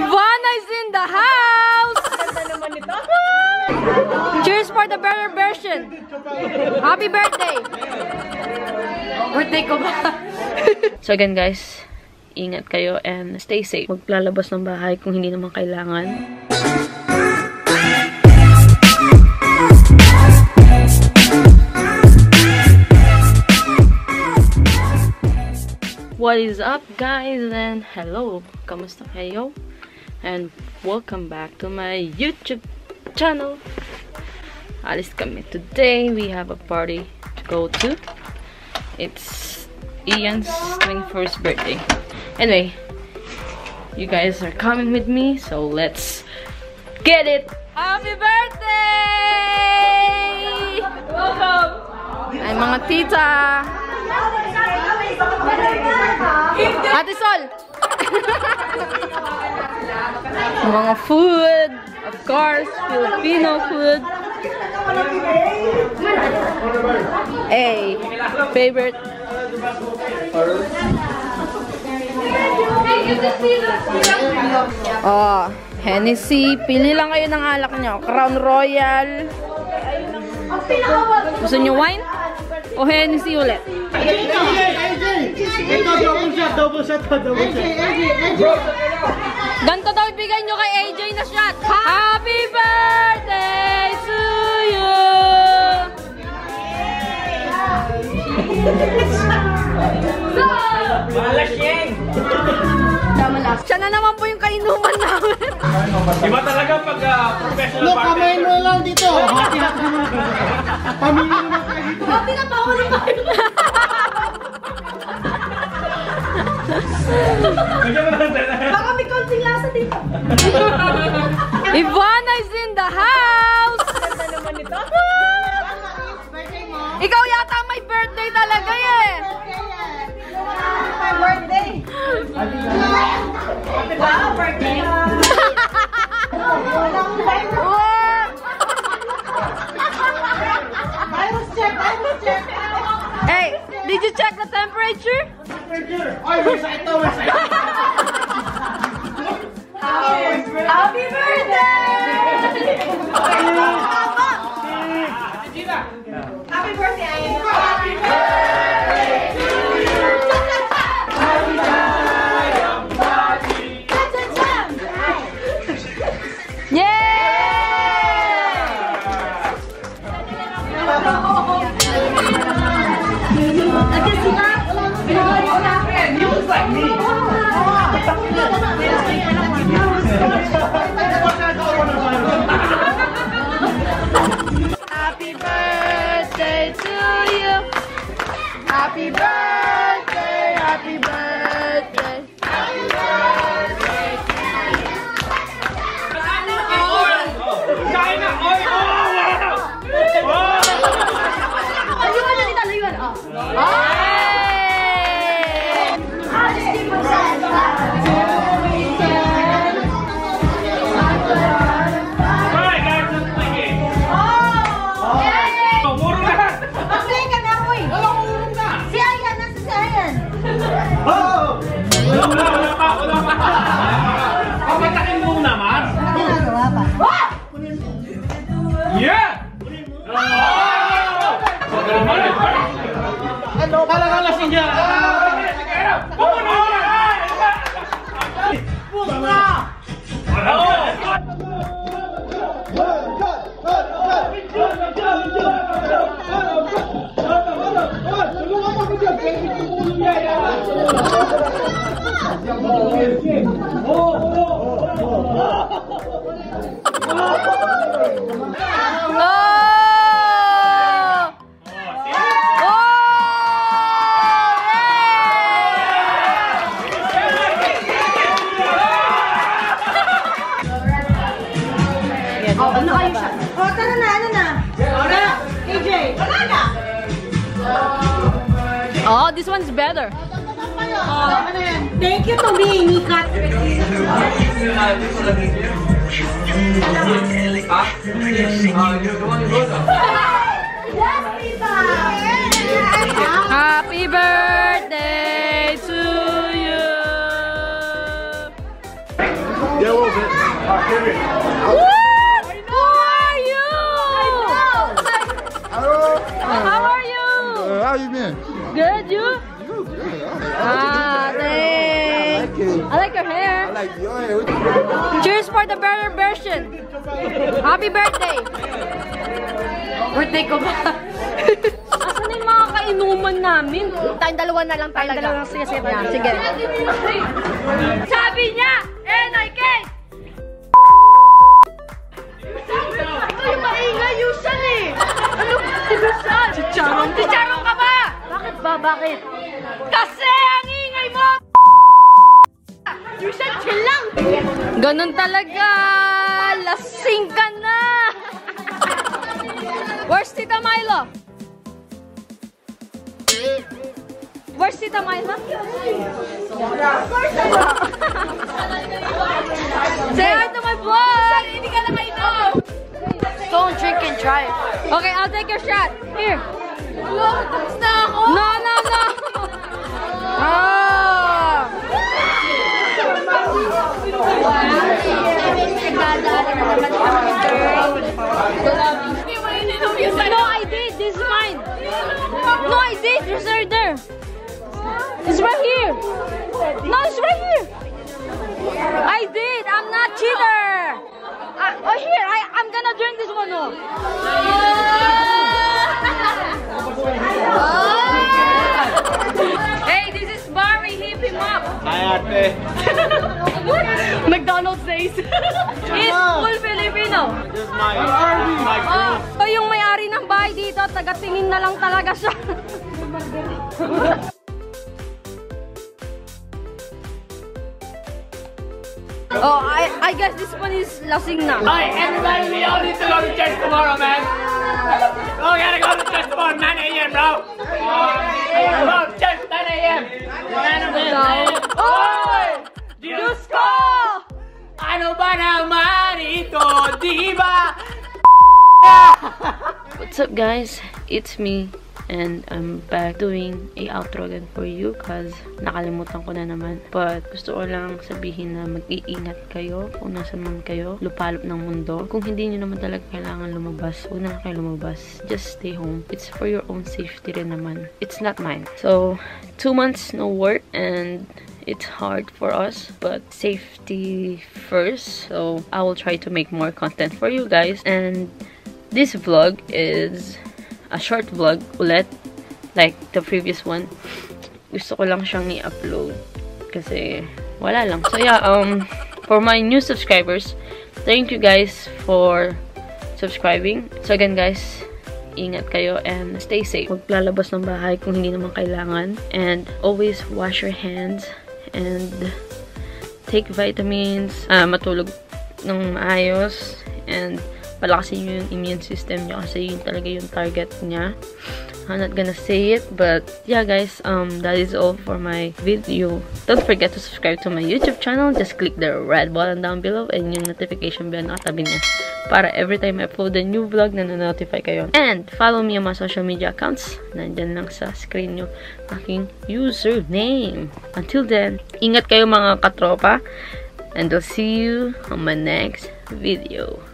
Ivana is in the house! Cheers for the better version! Happy birthday! Birthday ko ba? so again guys, ingat kayo and stay safe. Maglalabas ng bahay kung hindi naman kailangan. What is up guys and hello, kamusta kayo? And welcome back to my YouTube channel. Alis kami today. We have a party to go to. It's Ian's 21st birthday. Anyway, you guys are coming with me, so let's get it! Happy birthday! Welcome! Ay, mga tita! Ate Sol! mga food, of course, Filipino food. Hey, favorite. Oh, Hennessy. Pili lang kayo ng alak nyo. Crown Royal. Gusto nyo wine? O Hennessy ulit? Ito, double shot, double shot, double shot. Ganto daw ibigay nyo kay AJ na shot. Happy birthday to you! Malas yan! Siya na naman po yung kainuman namin. Iba talaga pag ah, professional Look, party. kamay mo lang dito. Hati-hati naman kayo. Pamilya naman kayo dito. Happy na pa ako na. Baka may konting lasa dito. Ivana is in the house! Ganda naman ito. Ikaw yata may birthday talaga eh. My birthday. Wow, birthday. Wow! I was check, I was check. Hey, did you check the temperature? Ay, may sa ito, may sa ito. Happy birthday! Happy birthday, happy birthday. Happy birthday. Kain na! Oy! Oh! Wow! Layuan na dito, layuan. Oh. Oh, ano kayo siya? Oh, tara na, ano na? Wala. AJ, wala na. Oh, this one's better. Oh, ano yan? Thank you to me, Nikat. Yes, Tita. Happy like you Cheers for the better version. Happy birthday. Birthday ko ba? Asan na yung mga kainuman namin? Tayong dalawa na lang Tayong talaga. dalawa lang. Sige, sige. Yan, sige. Sabi niya, N.I.K. Ito yung maingay, Yusan eh. Ano ba si Yusan? Chicharon. Chicharon ka ba? Bakit ba? Bakit? Kasi ang ingay mo! Yusan, chill lang! Ganun talaga! Lasing ka na! Where's Tita Milo? Where's Tita Milo? Say hi to my vlog! Hindi ka na mainom! Don't drink and drive. Okay, I'll take your shot. Here. na ako. No, no, no! Ah! It's right here. No, it's right here. I did. I'm not cheater. I, oh, here. I, I'm gonna drink this one. Oh. Hey, this is Barry. Hip him up. Hi, ate. McDonald's says. He's full Filipino. This is my, my Oh, so yung may-ari ng bahay dito, taga-tingin na lang talaga siya. oh, I I guess this one is lasing na. Hey, everybody, we all need to go to church tomorrow, man. Oh, we gotta go to church tomorrow, 9 a.m., bro. Come on, church, 9 a.m. 9 a.m. Oy! Diyos ko! Ano ba naman ito, di ba? What's up guys? It's me and I'm back doing a outro again for you cause nakalimutan ko na naman. But gusto ko lang sabihin na mag-iingat kayo kung nasan man kayo, lupalop ng mundo. Kung hindi nyo naman talaga kailangan lumabas, huwag na kayo lumabas. Just stay home. It's for your own safety rin naman. It's not mine. So, two months no work and it's hard for us but safety first so i will try to make more content for you guys and this vlog is a short vlog ulit like the previous one gusto ko lang siyang i-upload kasi wala lang so yeah um for my new subscribers thank you guys for subscribing so again guys ingat kayo and stay safe. Huwag lalabas ng bahay kung hindi naman kailangan. And always wash your hands and take vitamins, ah, matulog ng maayos, and palakasin nyo yung immune system nyo kasi yun talaga yung target niya. I'm not gonna say it, but yeah guys, um, that is all for my video. Don't forget to subscribe to my YouTube channel. Just click the red button down below and yung notification bell na katabi niya para every time I upload a new vlog, na-notify kayo. And follow me on my social media accounts. Nandyan lang sa screen yung aking username. Until then, ingat kayo mga katropa. And I'll see you on my next video.